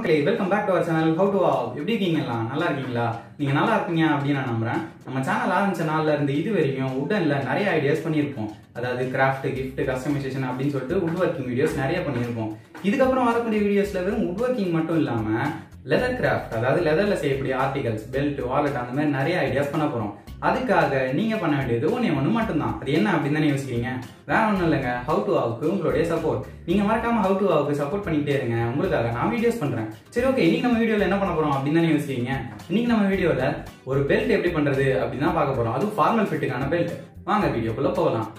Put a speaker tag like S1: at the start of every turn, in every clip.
S1: மக்களே welcome back to our channel how to ஆவ் எப்படி இருக்கீங்களா நல்லா இருக்கீங்களா? நீங்க நல்லா இருப்பீங்க அப்படின்னு நான் நம்புறேன். நம்ம சேனல் ஆரம்பிச்ச நாள்ல இருந்து இது வரைக்கும் உடன்ல நிறைய ஐடியாஸ் பண்ணியிருப்போம். அதாவது கிராஃப்ட் கிஃப்ட் கஸ்டமைசேஷன் அப்படின்னு சொல்லிட்டு உட் ஒர்க்கிங் வீடியோஸ் நிறைய பண்ணியிருப்போம். இதுக்கப்புறம் வரக்கூடிய வீடியோஸ்ல வெறும் உட் ஒர்க்கிங் மட்டும் இல்லாம லெதர் கிராஃப்ட் அதாவது லெதர்ல செய்யக்கூடிய ஆர்டிகல்ஸ் பெல்ட் வாலெட் அந்த மாதிரி நிறைய ஐடியாஸ் பண்ண போறோம். அதுக்காக நீங்க பண்ண வேண்டியது ஒன்னே ஒன்று மட்டும்தான். அது என்ன அப்படின்னு தானே யோசிக்கிறீங்க? வேற ஒன்றும் இல்லைங்க. ஹவு டு ஆவுக்கு உங்களுடைய சப்போர்ட் நீங்க மறக்காம ஹவு டு ஆவுக்கு சப்போர்ட் பண்ணிட்டே இருங்க. உங்களுக்காக நான் வீடியோஸ் பண்றேன். சரி ஓகே இன்னைக்கு நம்ம வீடியோல என்ன பண்ண போறோம் அப்படின்னு தானே யோசிக்கிறீங்க? இன்னைக்கு நம்ம வீடியோ வீடியோல ஒரு பெல்ட் எப்படி பண்றது அப்படின்னு தான் பார்க்க போறோம். அதுவும் ஃபார்மல் ஃபிட்டுக்கான பெல்ட் வாங்க வீடியோக்குள்ள போகலாம்.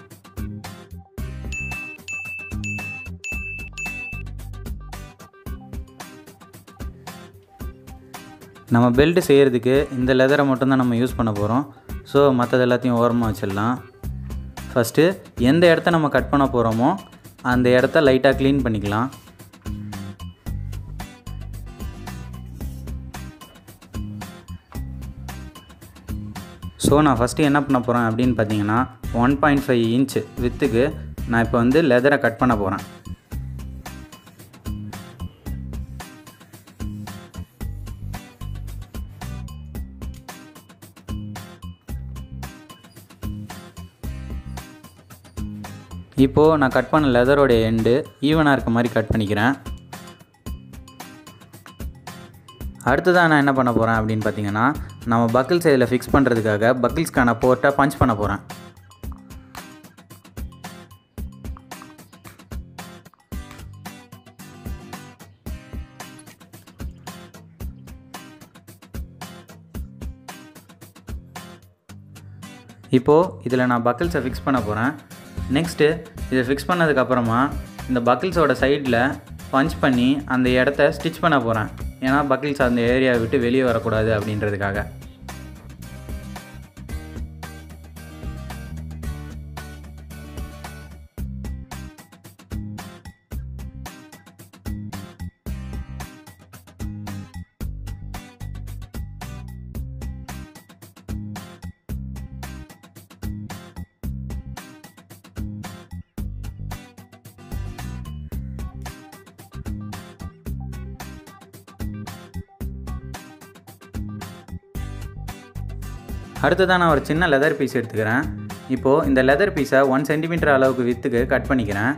S2: நம்ம பெல்ட் செய்கிறதுக்கு இந்த லெதரை மட்டும்தான் நம்ம யூஸ் பண்ண போகிறோம் ஸோ மற்றது எல்லாத்தையும் ஓரமாக வச்சிடலாம். ஃபஸ்ட்டு எந்த இடத்த நம்ம கட் பண்ண போகிறோமோ அந்த இடத்த லைட்டாக க்ளீன் பண்ணிக்கலாம். ஸோ நான் ஃபஸ்ட்டு என்ன பண்ண போகிறேன் அப்படின்னு பார்த்தீங்கன்னா ஒன் பாயிண்ட் ஃபைவ் இன்ச் வித்துக்கு நான் இப்போ வந்து லெதரை கட் பண்ண போகிறேன் இப்போது நான் கட் பண்ண லெதரோடைய எண்டு ஈவனாக இருக்க மாதிரி கட் பண்ணிக்கிறேன். அடுத்ததாக நான் என்ன பண்ண போகிறேன் அப்படின்னு பார்த்தீங்கன்னா நம்ம பக்கிள்ஸ் இதில் ஃபிக்ஸ் பண்ணுறதுக்காக பக்கிள்ஸ்க்கான போர்ட்டை பஞ்ச் பண்ண போகிறேன் இப்போது இதில் நான் பக்கிள்ஸை ஃபிக்ஸ் பண்ண போகிறேன் நெக்ஸ்ட்டு இதை ஃபிக்ஸ் பண்ணதுக்கப்புறமா இந்த பக்கிள்ஸோட சைடில் பஞ்ச் பண்ணி அந்த இடத்த ஸ்டிச் பண்ண போகிறேன் ஏன்னா பக்கிள்ஸ் அந்த ஏரியாவை விட்டு வெளியே வரக்கூடாது அப்படின்றதுக்காக. அடுத்ததாக நான் ஒரு சின்ன லெதர் பீஸ் எடுத்துக்கிறேன். இப்போது இந்த லெதர் பீஸை ஒன் சென்டிமீட்டர் அளவுக்கு வித்துக்கு கட் பண்ணிக்கிறேன்.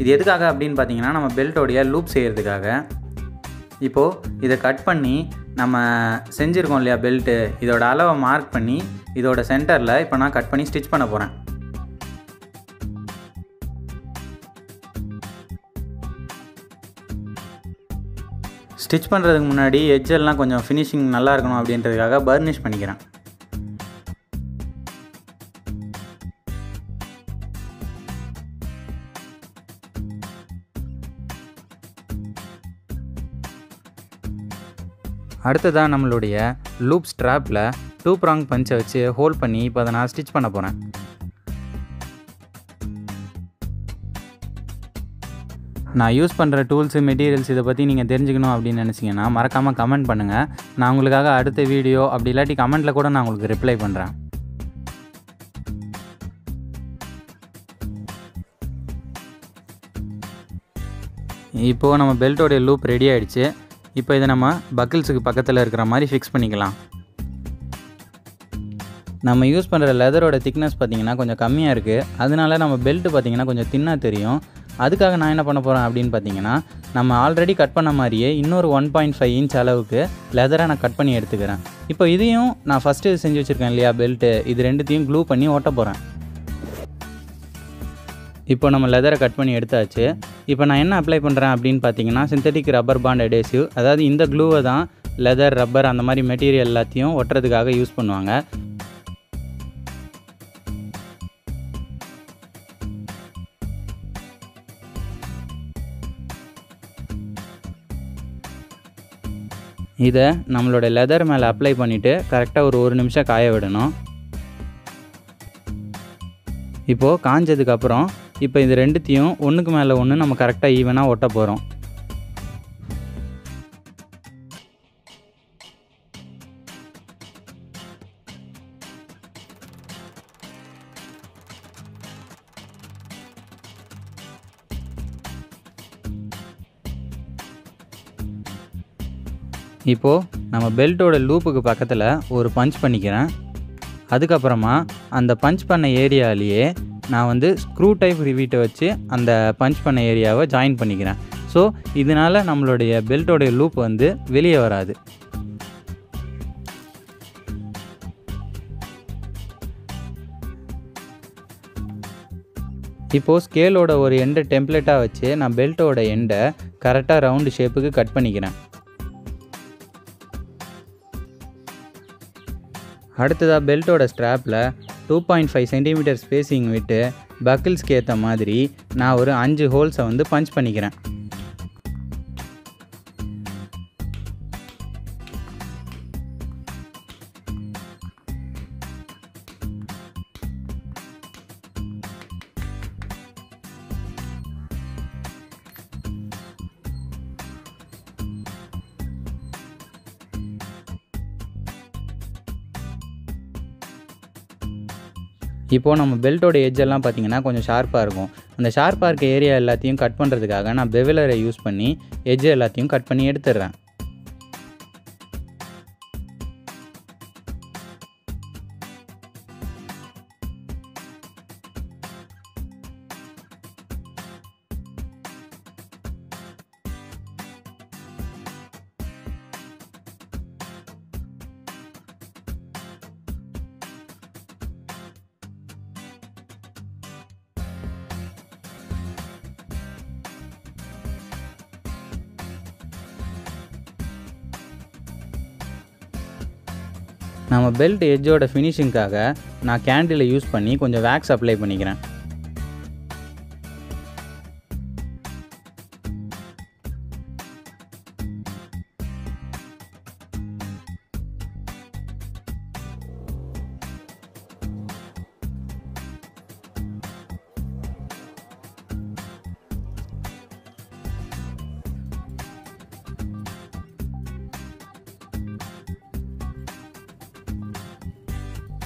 S2: இது எதுக்காக அப்படின்னு பார்த்தீங்கன்னா நம்ம பெல்ட்டோடைய லூப் செய்கிறதுக்காக இப்போது இதை கட் பண்ணி நம்ம செஞ்சுருக்கோம் இல்லையா பெல்ட்டு இதோட அளவை மார்க் பண்ணி இதோட சென்டரில் இப்போ நான் கட் பண்ணி ஸ்டிச் பண்ண போகிறேன் ஸ்டிச் பண்ணுறதுக்கு முன்னாடி எஜ்ஜெல்லாம் கொஞ்சம் ஃபினிஷிங் நல்லா இருக்கணும் அப்படின்றதுக்காக பர்னிஷ் பண்ணிக்கிறேன். அடுத்ததாக நம்மளுடைய லூப் ஸ்ட்ராப்பில் டூ ப்ராங் பஞ்சை வச்சு ஹோல்ட் பண்ணி இப்போ அதை நான் ஸ்டிச் பண்ண போகிறேன் நான் யூஸ் பண்ணுற டூல்ஸு மெட்டீரியல்ஸ் இதை பற்றி நீங்கள் தெரிஞ்சுக்கணும் அப்படின்னு நினச்சிங்கன்னா மறக்காமல் கமெண்ட் பண்ணுங்கள் நான் உங்களுக்காக அடுத்த வீடியோ அப்படி இல்லாட்டி கமெண்ட்டில் கூட நான் உங்களுக்கு ரிப்ளை பண்ணுறேன் இப்போது நம்ம பெல்ட்டோடைய லூப் ரெடி ஆகிடுச்சு இப்போ இதை நம்ம பக்கிள்ஸுக்கு பக்கத்தில் இருக்கிற மாதிரி ஃபிக்ஸ் பண்ணிக்கலாம். நம்ம யூஸ் பண்ணுற லெதரோட திக்னஸ் பார்த்திங்கன்னா கொஞ்சம் கம்மியாக இருக்குது அதனால நம்ம பெல்ட்டு பார்த்திங்கன்னா கொஞ்சம் தின்னாக தெரியும். அதுக்காக நான் என்ன பண்ண போகிறேன் அப்படின்னு பார்த்தீங்கன்னா நம்ம ஆல்ரெடி கட் பண்ண மாதிரியே இன்னொரு ஒன் பாயிண்ட் ஃபைவ் இன்ச் அளவுக்கு லெதரை நான் கட் பண்ணி எடுத்துக்கிறேன். இப்போ இதையும் நான் ஃபஸ்ட்டு செஞ்சு வச்சுருக்கேன் இல்லையா பெல்ட்டு இது ரெண்டுத்தையும் க்ளூ பண்ணி ஓட்ட போகிறேன் இப்போ நம்ம லெதரை கட் பண்ணி எடுத்தாச்சு. இப்போ நான் என்ன அப்ளை பண்ணுறேன் அப்படின்னு பார்த்தீங்கன்னா சிந்தட்டிக் ரப்பர் பாண்ட் அடேசிவ் அதாவது இந்த க்ளூவை தான் லெதர் ரப்பர் அந்த மாதிரி மெட்டீரியல் எல்லாத்தையும் ஒட்டுறதுக்காக யூஸ் பண்ணுவாங்க. இதை நம்மளோட லெதர் மேலே அப்ளை பண்ணிவிட்டு கரெக்டாக ஒரு ஒரு நிமிஷம் காய விடணும். இப்போது காஞ்சதுக்கப்புறம் இப்போ இது ரெண்டுத்தையும் ஒன்றுக்கு மேலே ஒன்று நம்ம கரெக்டாக ஈவனாக ஒட்ட போகிறோம். இப்போது நம்ம பெல்ட்டோட லூப்புக்கு பக்கத்தில் ஒரு பஞ்ச் பண்ணிக்கிறேன். அதுக்கப்புறமா அந்த பஞ்ச் பண்ண ஏரியாலேயே நான் வந்து ஸ்க்ரூ டைப் ரிவீட்டை வச்சு அந்த பஞ்ச் பண்ண ஏரியாவை ஜாயின் பண்ணிக்கிறேன். ஸோ இதனால் நம்மளுடைய பெல்ட்டோடைய லூப் வந்து வெளியே வராது. இப்போது ஸ்கேலோட ஒரு எண்டை டெம்ப்ளேட்டாக வச்சு நான் பெல்ட்டோட எண்டை கரெக்டாக ரவுண்டு ஷேப்புக்கு கட் பண்ணிக்கிறேன். அடுத்ததாக பெல்ட்டோட ஸ்ட்ராப்பில் two point five centimetre spacing விட்டு பக்கிள்ஸ்க்கு ஏற்ற மாதிரி நான் ஒரு அஞ்சு ஹோல்ஸை வந்து பஞ்ச் பண்ணிக்கிறேன். இப்போது நம்ம பெல்ட்டோட எஜ்ஜெல்லாம் பார்த்திங்கன்னா பார்த்தீங்கன்னா கொஞ்சம் ஷார்ப்பாக இருக்கும். அந்த ஷார்ப்பாக இருக்க ஏரியா எல்லாத்தையும் கட் பண்ணுறதுக்காக நான் பெவிலரை யூஸ் பண்ணி எஜ்ஜு எல்லாத்தையும் கட் பண்ணி எடுத்துடுறேன். நம்ம பெல்ட் எட்ஜோட ஃபினிஷிங்க்காக நான் கேண்டிலை யூஸ் பண்ணி கொஞ்சம் வேக்ஸ் அப்ளை பண்ணிக்கிறேன்.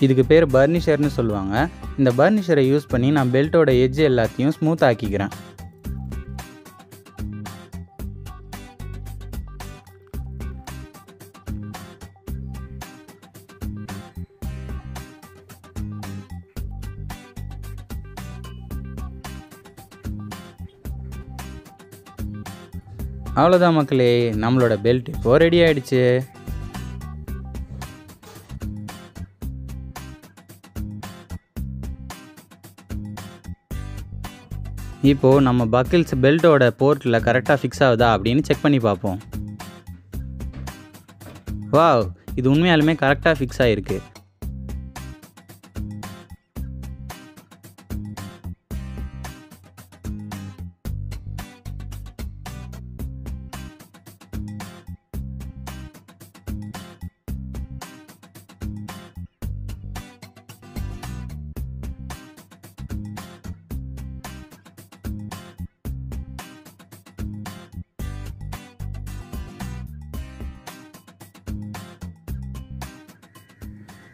S2: இதுக்கு பேர் பர்னிஷர்னு சொல்லுவாங்க. இந்த பர்னிஷரை யூஸ் பண்ணி நான் பெல்ட்டோட எஜ்ஜு எல்லாத்தையும் ஸ்மூத் ஆக்கிக்கிறேன். அவ்வளோதான் மக்களே நம்மளோட பெல்ட் இப்போ ரெடி ஆகிடுச்சு இப்போது நம்ம பக்கிள்ஸ் பெல்ட்டோட போர்ட்டில் கரெக்டாக ஃபிக்ஸ் ஆகுதா அப்படின்னு செக் பண்ணி பார்ப்போம். வாவ் இது உண்மையாலுமே கரெக்டாக ஃபிக்ஸ் ஆகிருக்கு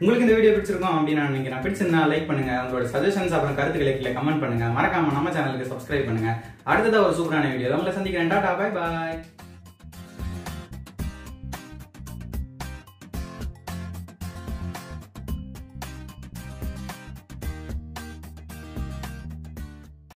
S1: உங்களுக்கு இந்த வீடியோ பிடிச்சிருக்கும் அப்படின்னு நான் நினைக்கிறேன். பிடிச்சிருந்தா லைக் பண்ணுங்க. உங்களோட சஜஷன்ஸ் அப்புறம் கருத்துக்களை கீழே கமெண்ட் பண்ணுங்க. மறக்காம நம்ம சேனலுக்கு சப்ஸ்கிரைப் பண்ணுங்க. அடுத்ததா ஒரு சூப்பரான வீடியோ உங்களை சந்திக்கிறேன். டாடா பாய் பாய்